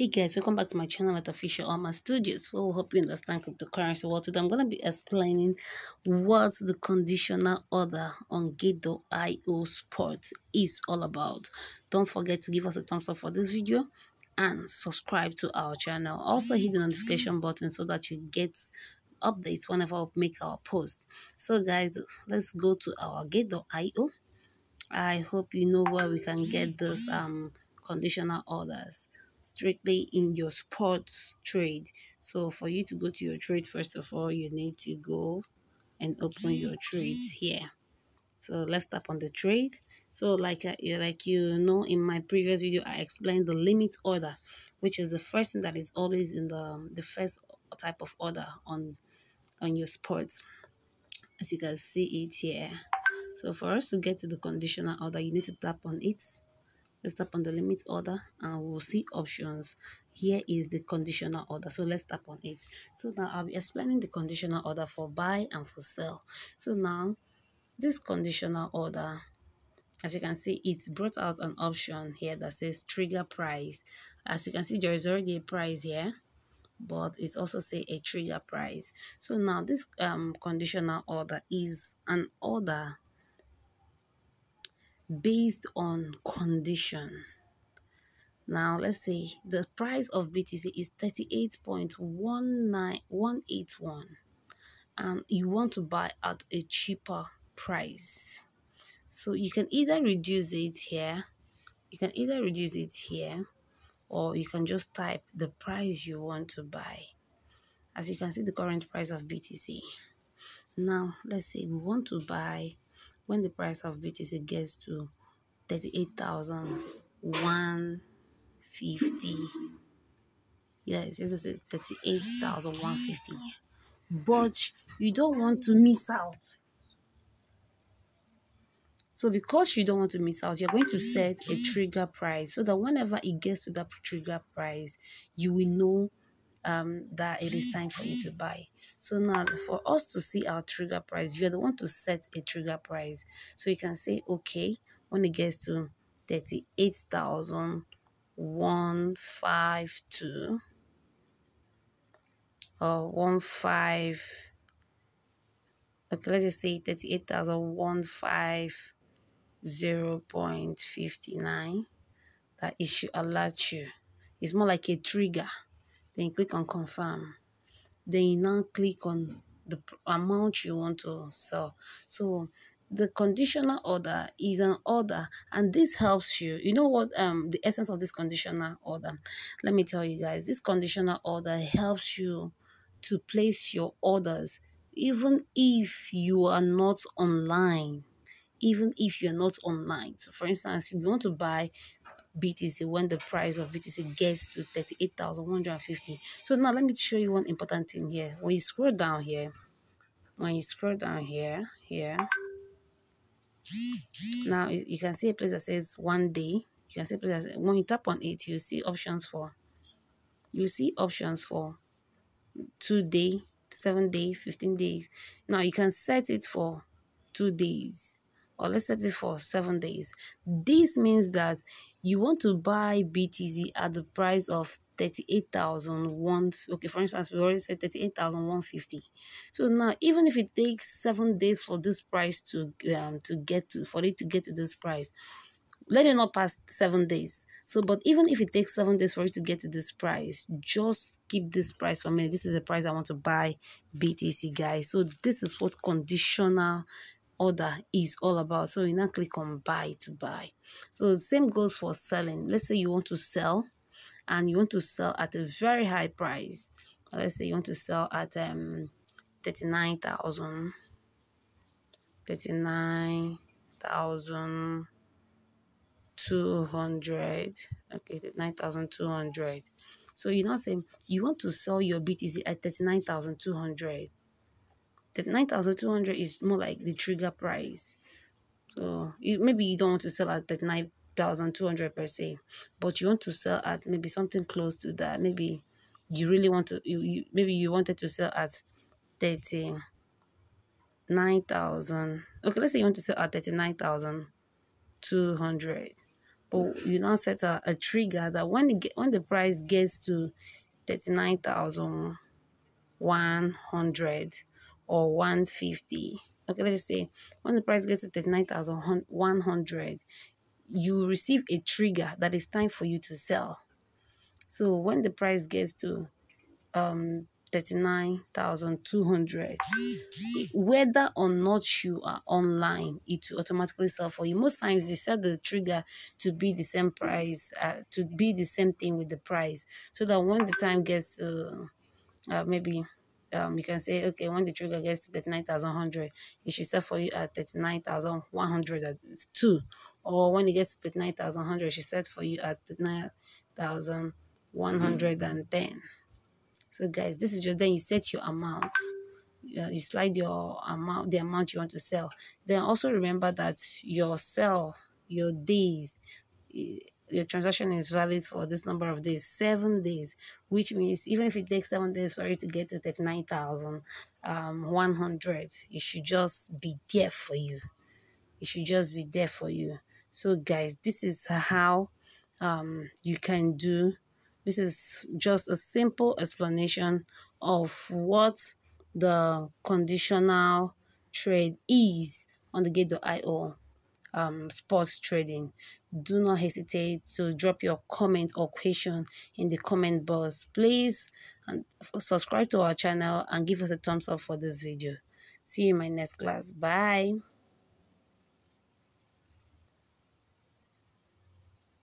Hey guys, welcome back to my channel at Official Omah Studios. Well, we hope you understand cryptocurrency. Well, today I'm going to be explaining what the conditional order on Gate.io Spot is all about. Don't forget to give us a thumbs up for this video and subscribe to our channel. Also hit the notification button so that you get updates whenever we make our post. So guys, let's go to our Gate.io. I hope you know where we can get those um conditional orders strictly in your spot trade. So for you to go to your trade, first of all, you need to go and open your trades here. So let's tap on the trade. So like uh, like you know in my previous video, I explained the limit order, which is the first thing that is always in the the first type of order on on your sports. As you can see it here. So for us to get to the conditional order, you need to tap on it let's tap on the limit order and we'll see options. Here is the conditional order so let's tap on it. So now i'll be explaining the conditional order for buy and for sell. So now this conditional order as you can see it's brought out an option here that says trigger price. As you can see there is already a price here but it also say a trigger price. So now this um conditional order is an order based on condition. Now, let's say the price of BTC is 38.19181 and you want to buy at a cheaper price. So you can either reduce it here, you can either reduce it here, or you can just type the price you want to buy. As you can see, the current price of BTC. Now, let's say we want to buy when the price of BTC gets to 38,150 yes yes it's 38,150 but you don't want to miss out. So because you don't want to miss out, you're going to set a trigger price so that whenever it gets to that trigger price, you will know um, that it is time for you to buy. So now for us to see our trigger price, you're the one to set a trigger price. So you can say, okay, when it gets to 38,152 or 1 5 okay let's just say 38,150.59 that it should alert you it's more like a trigger then click on confirm. Then you now click on the amount you want to sell. So the conditional order is an order and this helps you. You know what um the essence of this conditional order? Let me tell you guys this conditional order helps you to place your orders even if you are not online. Even if you're not online. So for instance if you want to buy BTC when the price of BTC gets to 38,150. So now let me show you one important thing here. When you scroll down here, when you scroll down here, here, now you can see a place that says one day. You can see a place that when you tap on it, you see options for you see options for two day, seven day, 15 days. Now you can set it for two days or let's set it for seven days. This means that you want to buy BTC at the price of 38,001 okay for instance we already said 38,150 so now even if it takes seven days for this price to um to get to for it to get to this price let it not pass seven days. So but even if it takes seven days for it to get to this price just keep this price for me. This is the price i want to buy btc guys. So this is what conditional order is all about. So you now click on buy to buy. So the same goes for selling. Let's say you want to sell and you want to sell at a very high price. Let's say you want to sell at um 39,000 39,200 okay 9,200 so you now say you want to sell your BTC at 39,200 39,200 is more like the trigger price. So you, maybe you don't want to sell at 39,200 per se, but you want to sell at maybe something close to that. Maybe you really want to, you, you maybe you wanted to sell at 39,000. Okay, let's say you want to sell at 39,200. but you now set a, a trigger that when it, when the price gets to 39,100 or 150 okay let's say when the price gets to 39,100 you receive a trigger that it's time for you to sell. So when the price gets to um 39,200 whether or not you are online it will automatically sell for you. Most times they set the trigger to be the same price uh, to be the same thing with the price so that when the time gets to uh, maybe um, you can say, okay, when the trigger gets to 39,100, it should sell for you at 39,102. Or when it gets to 39,100, it should set for you at 39,110. So guys, this is just then you set your amount. You slide your amount, the amount you want to sell. Then also remember that your sell, your days, your transaction is valid for this number of days, seven days, which means even if it takes seven days for you to get to 39,100, um, it should just be there for you. It should just be there for you. So guys, this is how um, you can do this is just a simple explanation of what the conditional trade is on the gate.io um, spot trading. Do not hesitate to drop your comment or question in the comment box. Please and subscribe to our channel and give us a thumbs up for this video. See you in my next class. Bye.